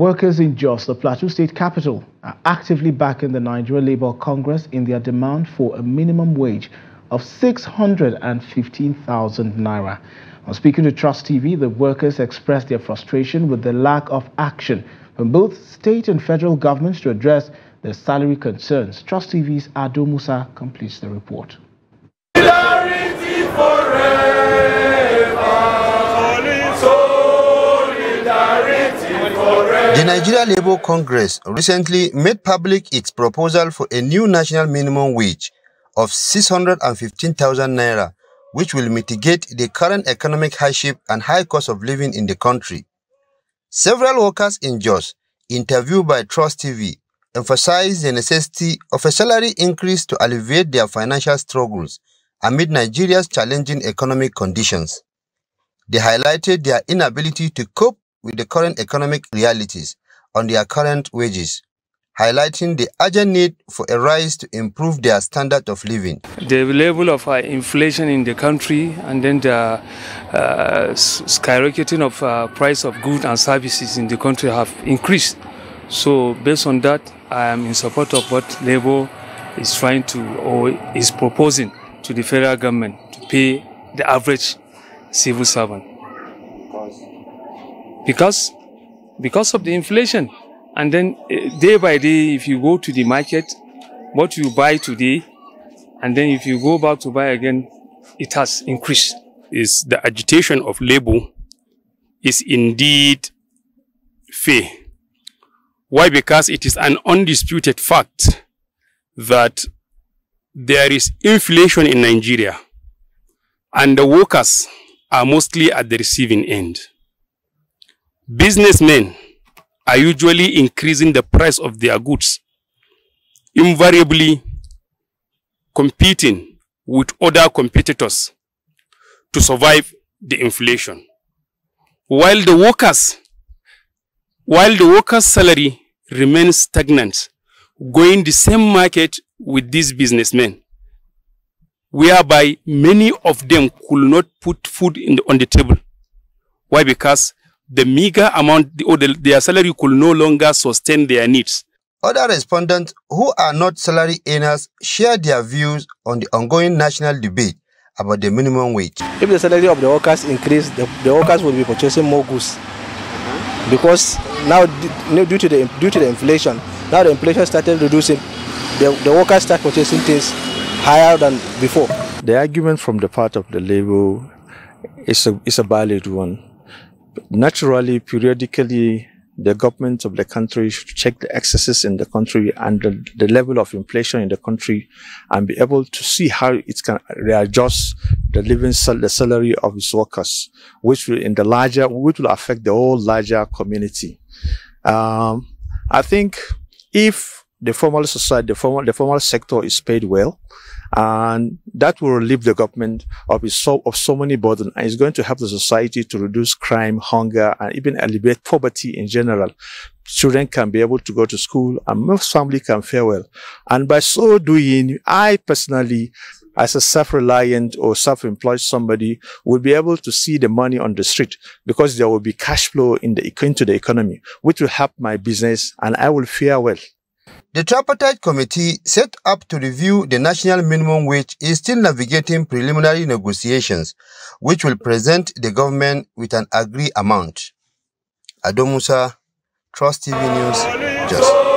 Workers in Jos, the Plateau State capital, are actively backing the Nigeria Labour Congress in their demand for a minimum wage of 615,000 naira. On speaking to Trust TV, the workers expressed their frustration with the lack of action from both state and federal governments to address their salary concerns. Trust TV's Ado Musa completes the report. Nigeria Labour Congress recently made public its proposal for a new national minimum wage of 615,000 naira, which will mitigate the current economic hardship and high cost of living in the country. Several workers in Jos, interviewed by Trust TV, emphasized the necessity of a salary increase to alleviate their financial struggles amid Nigeria's challenging economic conditions. They highlighted their inability to cope with the current economic realities on their current wages, highlighting the urgent need for a rise to improve their standard of living. The level of uh, inflation in the country and then the uh, skyrocketing of uh, price of goods and services in the country have increased. So based on that, I am in support of what Labour is trying to or is proposing to the federal government to pay the average civil servant because because of the inflation. And then uh, day by day if you go to the market what you buy today and then if you go back to buy again it has increased. Is the agitation of labor is indeed fair. Why? Because it is an undisputed fact that there is inflation in Nigeria and the workers are mostly at the receiving end Businessmen are usually increasing the price of their goods, invariably competing with other competitors to survive the inflation. While the workers, while the workers' salary remains stagnant, going the same market with these businessmen, whereby many of them could not put food the, on the table. Why? Because the meager amount or the, their salary could no longer sustain their needs. Other respondents who are not salary earners share their views on the ongoing national debate about the minimum wage. If the salary of the workers increase, the, the workers will be purchasing more goods. Because now, due to the due to the inflation, now the inflation started reducing, the, the workers start purchasing things higher than before. The argument from the part of the labor is a, is a valid one naturally, periodically, the government of the country should check the excesses in the country and the, the, level of inflation in the country and be able to see how it can readjust the living sal the salary of its workers, which will in the larger, which will affect the whole larger community. Um, I think if the formal society, the formal, the formal sector is paid well, and that will relieve the government of so, of so many burdens and it's going to help the society to reduce crime, hunger, and even alleviate poverty in general. Children can be able to go to school and most family can fare well. And by so doing, I personally as a self-reliant or self-employed somebody will be able to see the money on the street because there will be cash flow in the, into the economy, which will help my business and I will fare well. The tripartite committee set up to review the national minimum wage is still navigating preliminary negotiations, which will present the government with an agreed amount. Ado Musa, Trust TV News, Jos.